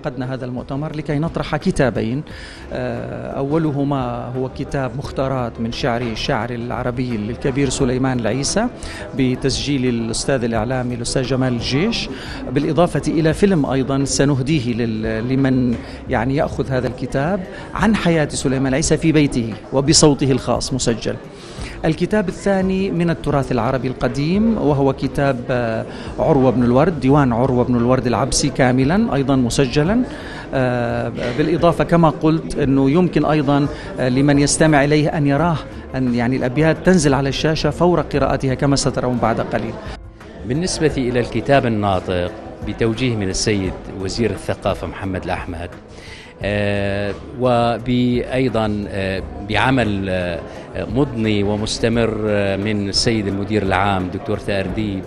عقدنا هذا المؤتمر لكي نطرح كتابين. أولهما هو كتاب مختارات من شعر الشاعر العربي الكبير سليمان العيسى بتسجيل الأستاذ الإعلامي الأستاذ جمال الجيش. بالإضافة إلى فيلم أيضا سنهديه لمن يعني يأخذ هذا الكتاب عن حياة سليمان العيسى في بيته وبصوته الخاص مسجل. الكتاب الثاني من التراث العربي القديم وهو كتاب عروة بن الورد ديوان عروة بن الورد العبسي كاملا أيضا مسجلا. بالإضافة كما قلت أنه يمكن أيضا لمن يستمع إليه أن يراه أن يعني الأبيات تنزل على الشاشة فور قراءتها كما سترون بعد قليل. بالنسبة إلى الكتاب الناطق بتوجيه من السيد وزير الثقافة محمد الأحمد آه وبأيضا آه بعمل آه مضني ومستمر من السيد المدير العام دكتور ثائر ديب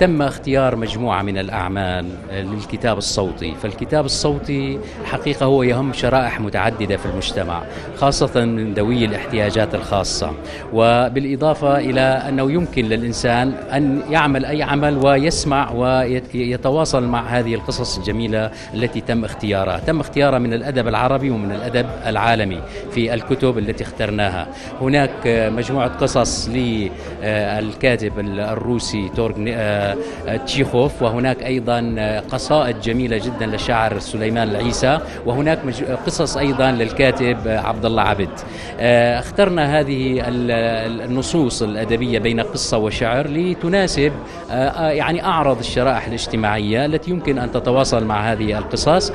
تم اختيار مجموعة من الأعمال للكتاب الصوتي. فالكتاب الصوتي حقيقة هو يهم شرائح متعددة في المجتمع خاصة من ذوي الاحتياجات الخاصة. وبالإضافة إلى أنه يمكن للإنسان أن يعمل أي عمل ويسمع ويتواصل مع هذه القصص الجميلة التي تم اختيارها. تم اختيارها من الأدب العربي ومن الأدب العالمي في الكتب التي اخترناها. هناك مجموعة قصص للكاتب الروسي تورغ تشيخوف وهناك أيضا قصائد جميلة جدا للشاعر سليمان العيسى وهناك قصص أيضا للكاتب عبد الله عبد. اخترنا هذه النصوص الأدبية بين قصة وشعر لتناسب يعني أعرض الشرائح الاجتماعية التي يمكن أن تتواصل مع هذه القصص.